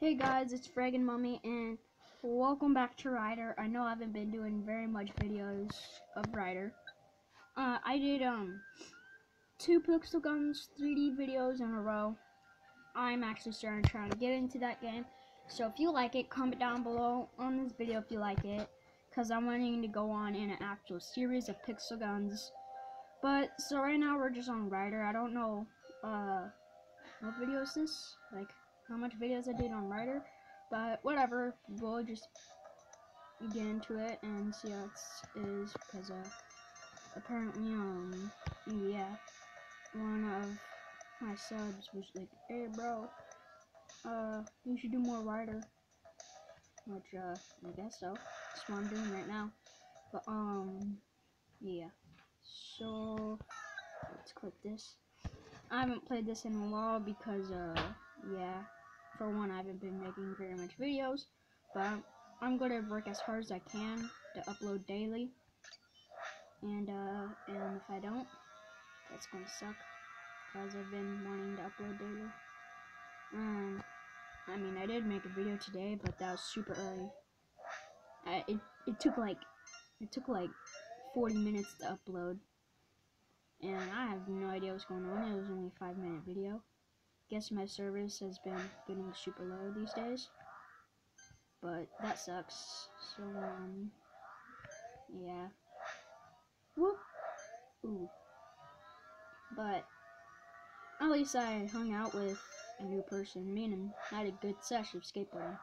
Hey guys, it's Fragen Mummy and welcome back to Rider. I know I haven't been doing very much videos of Rider. Uh, I did um two Pixel Guns 3D videos in a row. I'm actually starting to try to get into that game. So if you like it, comment down below on this video if you like it. Because I'm wanting to go on in an actual series of Pixel Guns. But, so right now we're just on Rider. I don't know, uh, what video is this? Like, how much videos I did on Rider, but whatever, we'll just get into it and see how it is, because, uh, apparently, um, yeah, one of my subs was like, hey, bro, uh, you should do more Rider, which, uh, I guess so, that's what I'm doing right now, but, um, yeah, so, let's click this. I haven't played this in a while because, uh, yeah, for one, I haven't been making very much videos, but I'm going to work as hard as I can to upload daily, and, uh, and if I don't, that's going to suck, because I've been wanting to upload daily. Um, I mean, I did make a video today, but that was super early. I, it, it took like, it took like 40 minutes to upload, and I have no idea what's going on. It was only a 5 minute video. Guess my service has been getting super low these days. But that sucks. So, um, yeah. Whoop. Ooh. But, at least I hung out with a new person, meaning I had a good session of skateboarding.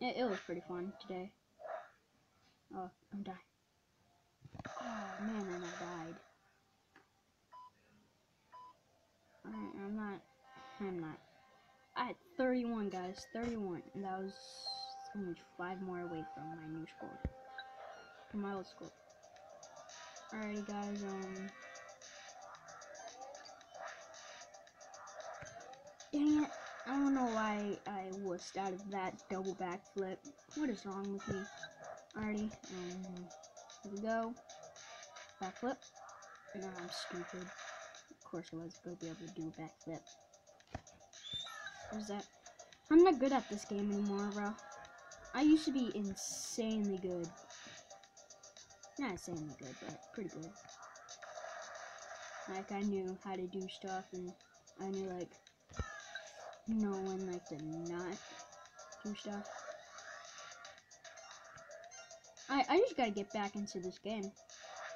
It, it was pretty fun today. Oh, I'm dying. Oh man, and I died. I, I'm not. I'm not. I had 31 guys, 31, and that was only five more away from my new score, from my old score. Alrighty, guys. Um. Dang it! I don't know why I wussed out of that double backflip. What is wrong with me? Alrighty. Um. Here we go. Backflip. No, I'm stupid course I was going to be able to do a backflip. What's that? I'm not good at this game anymore, bro. I used to be insanely good. Not insanely good, but pretty good. Like, I knew how to do stuff, and I knew, like, know when, like, to not do stuff. I, I just gotta get back into this game,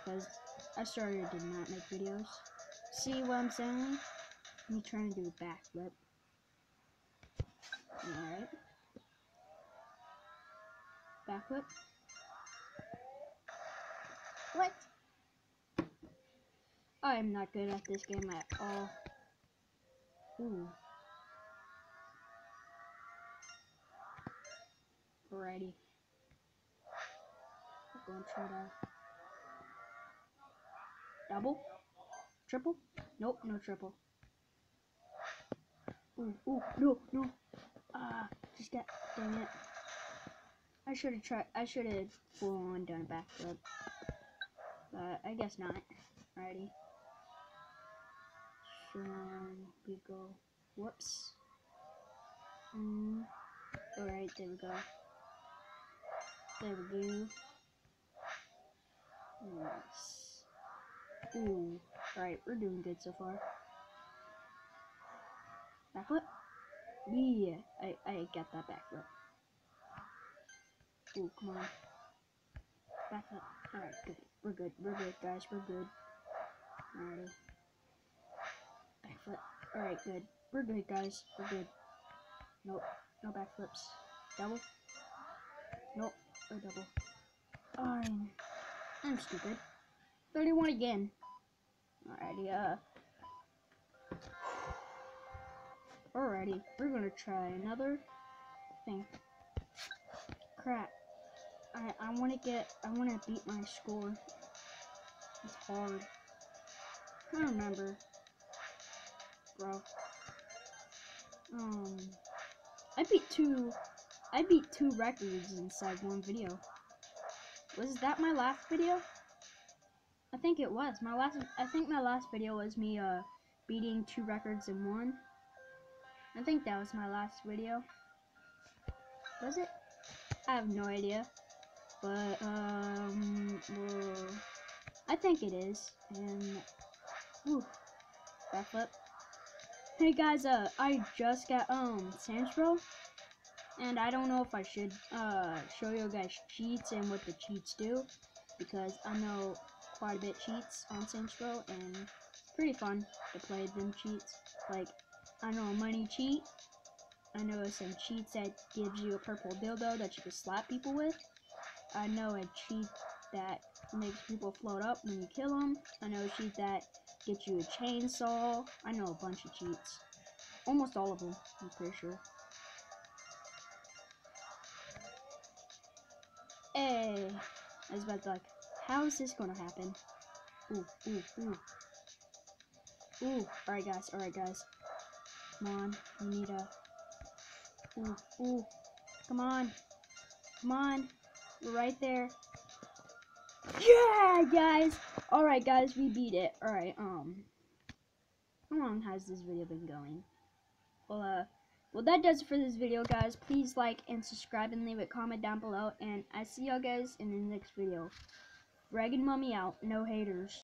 because I started to not make videos. See what I'm saying? Me trying to do a backflip. Alright. Backflip. What? I am not good at this game at all. Ooh. Alrighty. Going to try to double. Triple? Nope, no triple. Ooh, ooh, no, no. Ah, just got, dang it. I should have tried, I should have full on done a backflip. But I guess not. Alrighty. So, we go, whoops. Mm, Alright, there we go. There we go. Nice. Ooh. Alright, we're doing good so far. Backflip? Yeah, I, I got that backflip. Ooh, come on. Backflip. Alright, good. We're good. We're good, guys. We're good. Alrighty. Backflip. Alright, good. We're good, guys. We're good. Nope. No backflips. Double? Nope. No double. I'm, I'm stupid. 31 again. Alrighty, uh. Alrighty, we're gonna try another thing. Crap. I, I wanna get, I wanna beat my score. It's hard. I don't remember. Bro. Um, I beat two, I beat two records inside one video. Was that my last video? I think it was. My last I think my last video was me uh beating two records in one. I think that was my last video. Was it? I have no idea. But, um, well, I think it is. And, ooh, backflip. Hey guys, uh, I just got, um, Row. And I don't know if I should, uh, show you guys cheats and what the cheats do. Because I know quite a bit cheats on Saints Row, and pretty fun to play them cheats. Like, I know a money cheat. I know some cheats that gives you a purple dildo that you can slap people with. I know a cheat that makes people float up when you kill them. I know a cheat that gets you a chainsaw. I know a bunch of cheats. Almost all of them, I'm pretty sure. Eh, hey, about to like, how is this gonna happen? Ooh, ooh, ooh. Ooh, alright guys, alright guys. Come on, we need a... Ooh, ooh. Come on. Come on. We're right there. Yeah, guys! Alright guys, we beat it. Alright, um... How long has this video been going? Well, uh... Well, that does it for this video, guys. Please like and subscribe and leave a comment down below. And I see y'all guys in the next video. Fragen Mummy out. No haters.